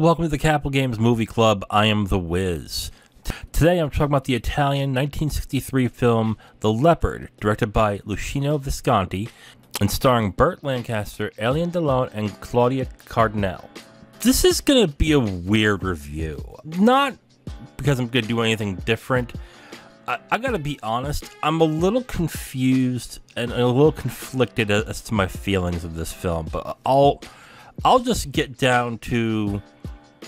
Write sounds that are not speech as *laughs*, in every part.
Welcome to the Capital Games Movie Club. I am The Wiz. Today I'm talking about the Italian 1963 film The Leopard, directed by Luchino Visconti and starring Burt Lancaster, Alain Delon, and Claudia Cardinale. This is going to be a weird review. Not because I'm going to do anything different. I, I gotta be honest, I'm a little confused and a little conflicted as, as to my feelings of this film, but I'll I'll just get down to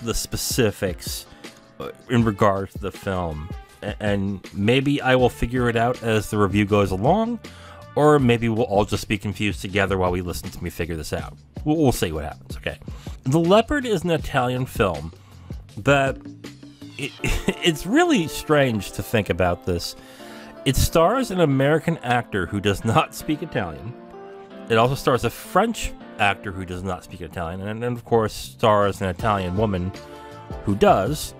the specifics uh, in regard to the film, and maybe I will figure it out as the review goes along, or maybe we'll all just be confused together while we listen to me figure this out. We'll, we'll see what happens. Okay, The Leopard is an Italian film that it, *laughs* it's really strange to think about this. It stars an American actor who does not speak Italian. It also stars a French actor who does not speak Italian, and then, of course, stars an Italian woman who does.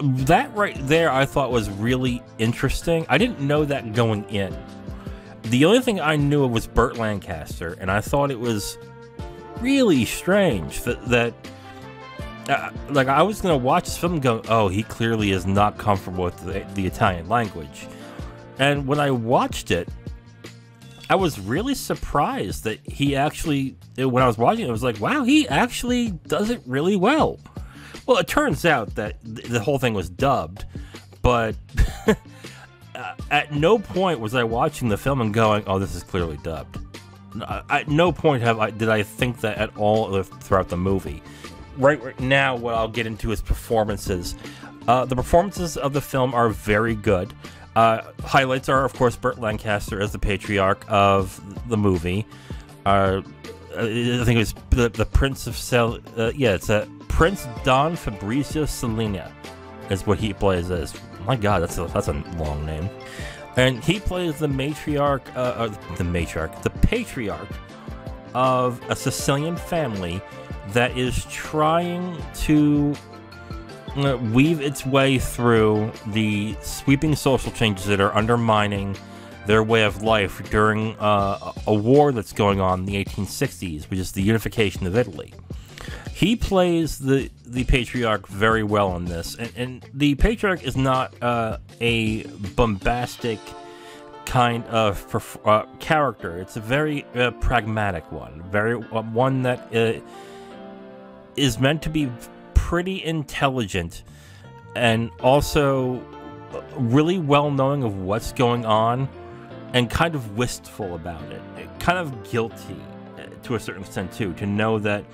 That right there, I thought was really interesting. I didn't know that going in. The only thing I knew was Burt Lancaster, and I thought it was really strange that that uh, like I was gonna watch this film go, oh, he clearly is not comfortable with the, the Italian language. And when I watched it, I was really surprised that he actually, when I was watching it, I was like, wow, he actually does it really well. Well, it turns out that th- the whole thing was dubbed, but *laughs* uh, at no point was I watching the film and going, oh, this is clearly dubbed. Uh, At no point have I did I think that at all throughout the movie right, right now, what I'll get into is performances. Uh, the performances of the film are very good. Uh, highlights are, of course, Burt Lancaster as the patriarch of the movie. Uh, I think it was the, the Prince of Cel. Uh, yeah, it's a Prince Don Fabrizio Salina, is what he plays as. My God, that's a, that's a long name. And he plays the matriarch, uh, uh, the matriarch, the patriarch of a Sicilian family that is trying to uh, weave its way through the sweeping social changes that are undermining their way of life during uh, a war that's going on in the 1860s, which is the unification of Italy. He plays the the patriarch very well in this, and, and the patriarch is not uh, a bombastic kind of uh, character. It's a very uh, pragmatic one, very uh, one that uh, is meant to be pretty intelligent and also really well knowing of what's going on and kind of wistful about it, kind of guilty uh, to a certain extent too, to know that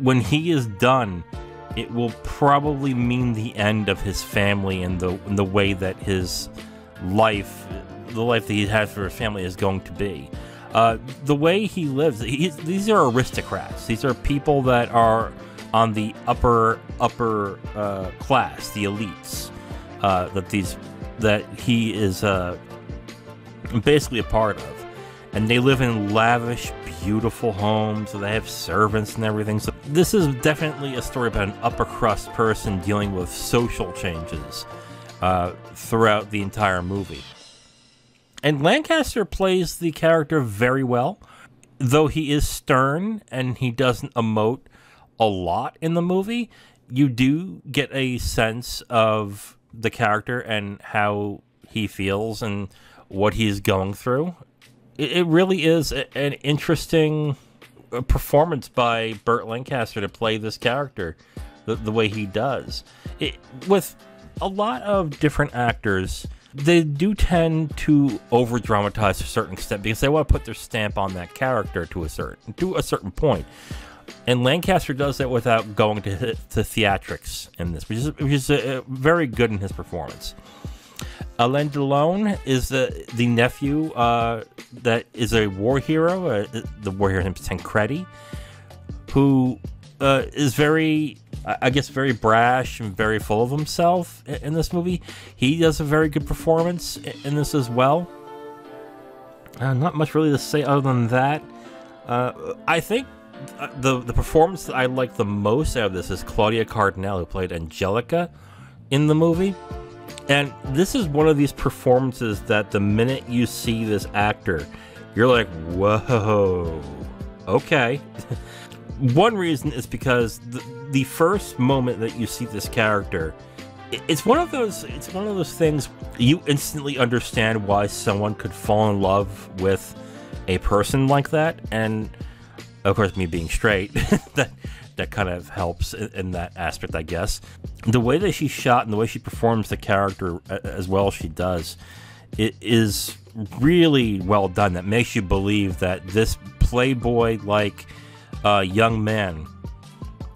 when he is done, it will probably mean the end of his family and the the way that his life, the life that he has for his family, is going to be. Uh, the way he lives, he, these are aristocrats. These are people that are on the upper upper uh, class, the elites. Uh, that these that he is uh, basically a part of, and they live in lavish, beautiful homes. They have servants and everything. So this is definitely a story about an upper crust person dealing with social changes uh, throughout the entire movie. And Lancaster plays the character very well, though he is stern and he doesn't emote a lot in the movie. You do get a sense of the character and how he feels and what he's going through. It, it really is a, an interesting uh, performance by Burt Lancaster to play this character the, the way he does. It, with a lot of different actors, they do tend to over dramatize to a certain extent because they want to put their stamp on that character to a certain to a certain point. And Lancaster does that without going to to theatrics in this, which is which is uh, very good in his performance. Alain Delon is the the nephew uh, that is a war hero. Uh, the war hero name is Tancredi, who uh, is very, I guess, very brash and very full of himself in, this movie. He does a very good performance in, this as well. Uh, not much really to say other than that. Uh, I think Uh, the the performance that I like the most out of this is Claudia Cardinale, who played Angelica in the movie. And this is one of these performances that the minute you see this actor, you're like, whoa, okay. *laughs* One reason is because the, the first moment that you see this character, it- it's one of those it's one of those things you instantly understand why someone could fall in love with a person like that, and of course, me being straight, *laughs* that that kind of helps in, in that aspect, I guess. The way that she's shot and the way she performs the character as well as she does, it is really well done. That makes you believe that this playboy like uh, young man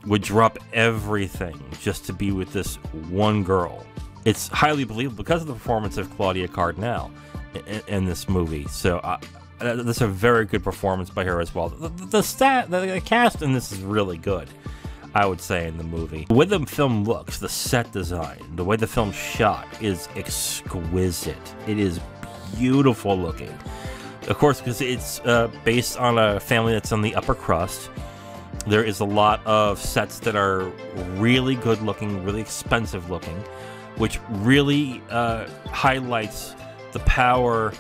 would drop everything just to be with this one girl. It's highly believable because of the performance of Claudia Cardinale in, in this movie. So uh, that's a very good performance by her as well. The, the, stat, the, the cast in this is really good. I would say in the movie. The way the film looks, the set design, the way the film's shot is exquisite. It is beautiful looking. Of course, because it's uh, based on a family that's on the upper crust. There is a lot of sets that are really good looking, really expensive looking, which really uh, highlights the power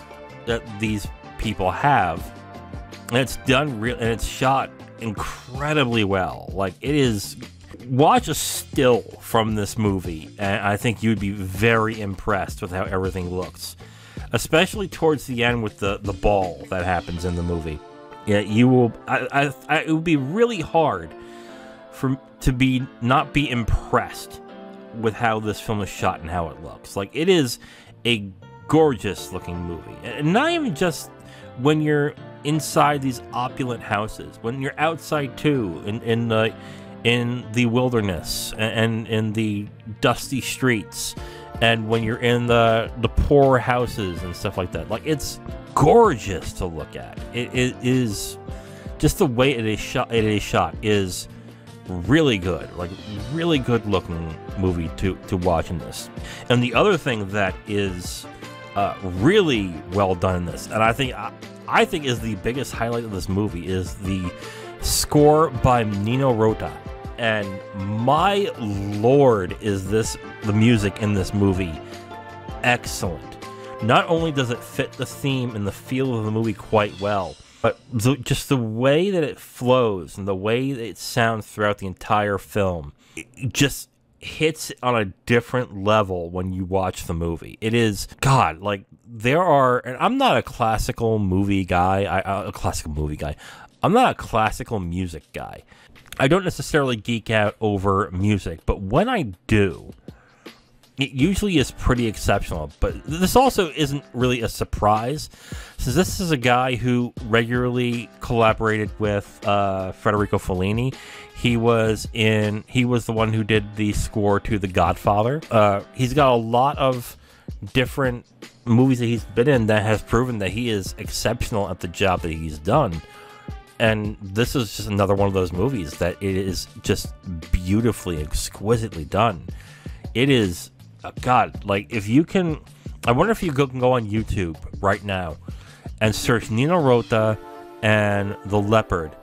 that these people have. And it's done real, and it's shot incredibly well. Like it is. Watch a still from this movie, and I think you'd be very impressed with how everything looks, especially towards the end with the the ball that happens in the movie. Yeah, you will. I, I, I, it would be really hard for to be not be impressed with how this film is shot and how it looks. Like it is a gorgeous looking movie, and not even just when you're inside these opulent houses. When you're outside too, in in the in the wilderness and, in the dusty streets, and when you're in the the poor houses and stuff like that. Like it's gorgeous to look at. It, it is just the way it is shot. It is shot is really good, like really good looking movie to to watch in this. And the other thing that is uh, really well done in this, and I think I, I think is the biggest highlight of this movie is the score by Nino Rota. And my lord, is this the music in this movie excellent? Not only does it fit the theme and the feel of the movie quite well, but the, just the way that it flows and the way that it sounds throughout the entire film, just hits on a different level when you watch the movie. It is God, like there are, and I'm not a classical movie guy. I a classical movie guy. I'm not a classical music guy. I don't necessarily geek out over music, but when I do, it usually is pretty exceptional. But this also isn't really a surprise, since this is a guy who regularly collaborated with uh, Federico Fellini. He was in. He was the one who did the score to The Godfather. Uh, he's got a lot of different movies that he's been in that has proven that he is exceptional at the job that he's done. And this is just another one of those movies that it is just beautifully, exquisitely done. It is God, like if you can, I wonder if you go, can go on YouTube right now and search Nino Rota and The Leopard,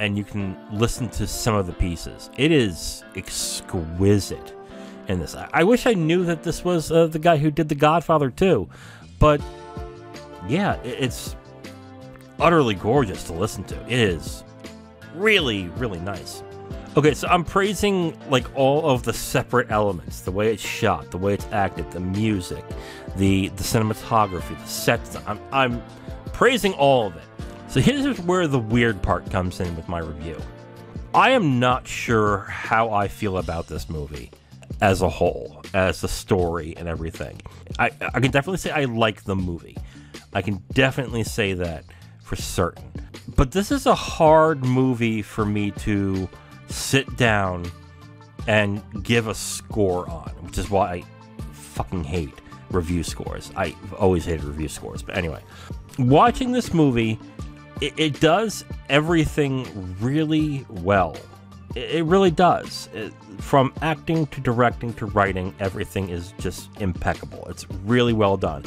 and you can listen to some of the pieces. It is exquisite in this. I, I wish I knew that this was uh, the guy who did The Godfather too, but yeah, it, it's utterly gorgeous to listen to. It is really, really nice. Okay, so I'm praising like all of the separate elements, the way it's shot, the way it's acted, the music, the the cinematography, the sets. I'm I'm praising all of it. So here's where the weird part comes in with my review. I am not sure how I feel about this movie as a whole, as the story and everything. I I can definitely say I like the movie. I can definitely say that for certain. But this is a hard movie for me to sit down and give a score on, which is why I fucking hate review scores. I've always hated review scores. But anyway, watching this movie, it, it does everything really well. It, it really does. It, from acting to directing to writing, everything is just impeccable. It's really well done.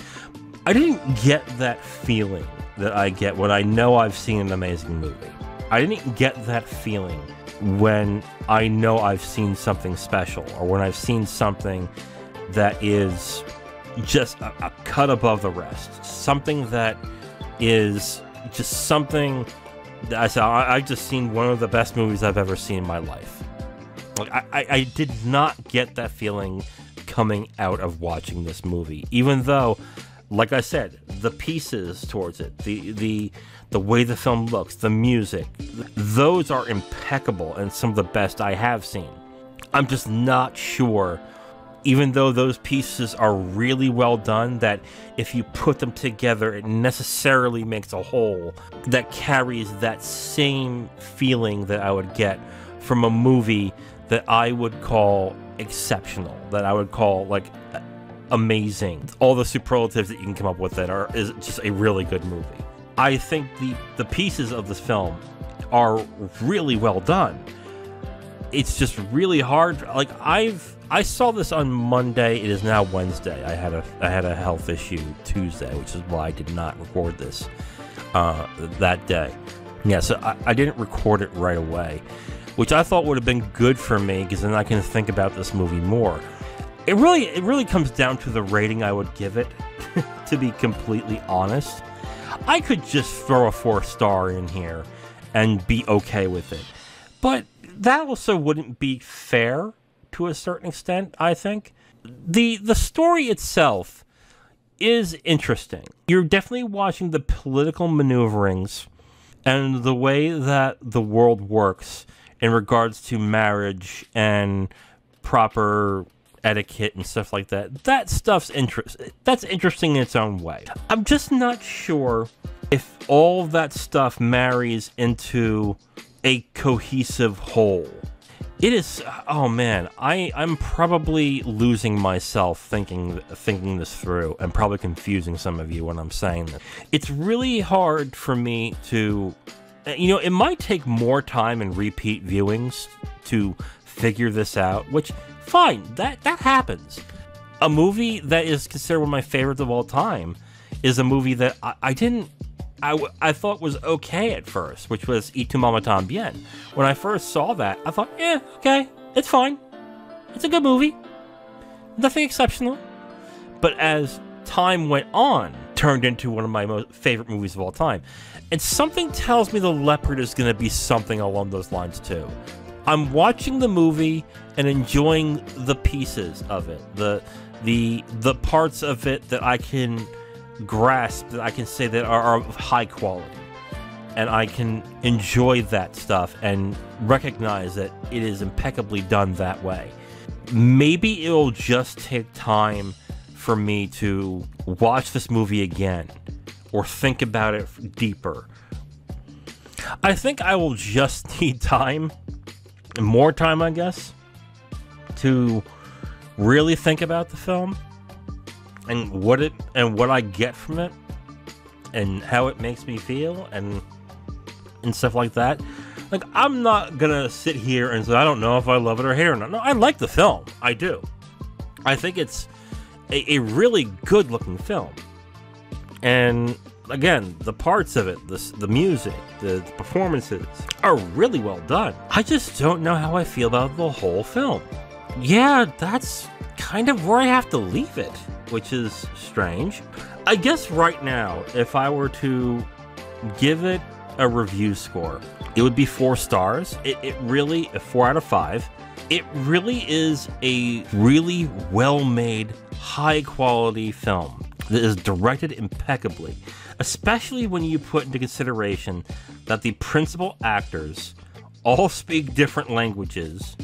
I didn't get that feeling that I get when I know I've seen an amazing movie. I didn't get that feeling when I know I've seen something special or when I've seen something that is just a, a cut above the rest. Something that is just something that I said I, I just seen one of the best movies I've ever seen in my life. Like I, I, I did not get that feeling coming out of watching this movie, even though, like I said, the pieces towards it, the the the way the film looks, the music, those are impeccable and some of the best I have seen. I'm just not sure even though those pieces are really well done, that if you put them together, it necessarily makes a whole that carries that same feeling that I would get from a movie that I would call exceptional, that I would call like amazing. All the superlatives that you can come up with that are is just a really good movie. I think the the pieces of this film are really well done. It's just really hard. Like I've I saw this on Monday. It is now Wednesday. I had a I had a health issue Tuesday, which is why I did not record this uh, that day. Yeah, so I, I didn't record it right away, which I thought would have been good for me because then I can think about this movie more. It really it really comes down to the rating I would give it. *laughs* to be completely honest, I could just throw a four star in here and be okay with it, but that also wouldn't be fair to a certain extent, I think. The the story itself is interesting. You're definitely watching the political maneuverings and the way that the world works in regards to marriage and proper etiquette and stuff like that. That stuff's interest that's interesting in its own way. I'm just not sure if all that stuff marries into a cohesive whole. It is. Oh man, I I'm probably losing myself thinking thinking this through, and probably confusing some of you when I'm saying this. It's really hard for me to, you know, it might take more time and repeat viewings to figure this out. Which fine, that that happens. A movie that is considered one of my favorites of all time is a movie that I, I didn't I, I thought was okay at first, which was Y Tu Mamá También. When I first saw that, I thought, yeah, okay, it's fine. It's a good movie. Nothing exceptional. But as time went on, turned into one of my most favorite movies of all time. And something tells me The Leopard is going to be something along those lines too. I'm watching the movie and enjoying the pieces of it, the the the parts of it that I can grasp that I can say that are, are of high quality. And I can enjoy that stuff and recognize that it is impeccably done that way. Maybe it'll just take time for me to watch this movie again or think about it deeper. I think I will just *laughs* need time, more time, I guess, to really think about the film and what it and what I get from it and how it makes me feel and and stuff like that. Like I'm not gonna sit here and say I don't know if I love it or hate it or not. No, I like the film. I do. I think it's a, a really good looking film. And again, the parts of it, the, the music, the, the performances are really well done. I just don't know how I feel about the whole film. Yeah, that's kind of where I have to leave it which is strange. I guess right now, if I were to give it a review score, it would be four stars. It, it really, four out of five. It really is a really well made, high quality film that is directed impeccably, especially when you put into consideration that the principal actors all speak different languages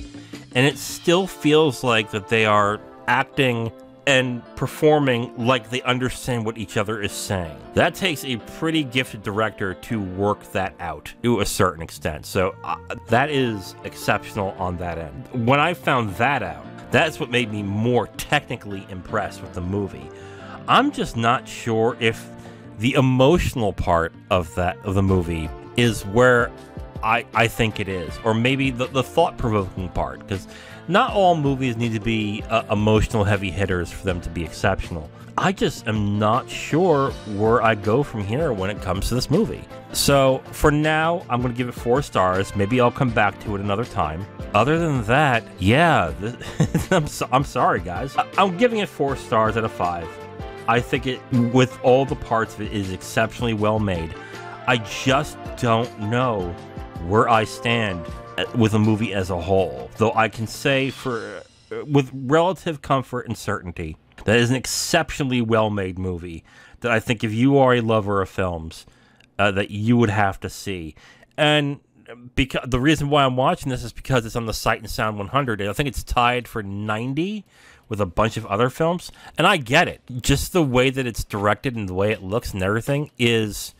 and it still feels like that they are acting and performing like they understand what each other is saying. That takes a pretty gifted director to work that out to a certain extent. So uh, that is exceptional on that end. When I found that out, that's what made me more technically impressed with the movie. I'm just not sure if the emotional part of that of the movie is where I, I think it is, or maybe the, the thought provoking part, because not all movies need to be uh, emotional heavy hitters for them to be exceptional. I just am not sure where I go from here when it comes to this movie. So for now, I'm going to give it four stars. Maybe I'll come back to it another time. Other than that, yeah, *laughs* I'm, so, I'm sorry, guys. I- I'm giving it four stars out of five. I think it, with all the parts of it, is exceptionally well made. I just don't know where I stand with a movie as a whole. Though I can say for with relative comfort and certainty that is an exceptionally well-made movie that I think if you are a lover of films uh, that you would have to see. And because the reason why I'm watching this is because it's on the Sight and Sound 100. I think it's tied for 90 with a bunch of other films, and I get it. Just the way that it's directed and the way it looks and everything is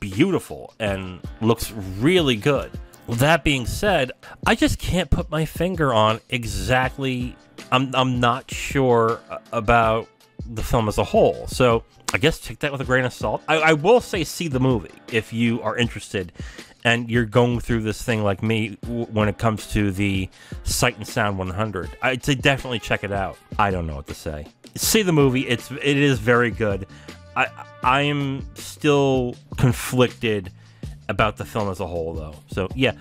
beautiful and looks really good. That being said, I just can't put my finger on exactly. I'm I'm not sure about the film as a whole. So I guess take that with a grain of salt. I, I will say see the movie if you are interested and you're going through this thing like me when it comes to the Sight and Sound 100. I'd say definitely check it out. I don't know what to say. See the movie. It's it is very good. I I am still conflicted about the film as a whole though. So yeah,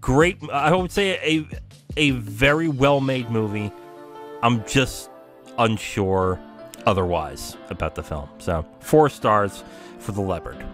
great. I would say a a very well made movie. I'm just unsure otherwise about the film. So four stars for the Leopard.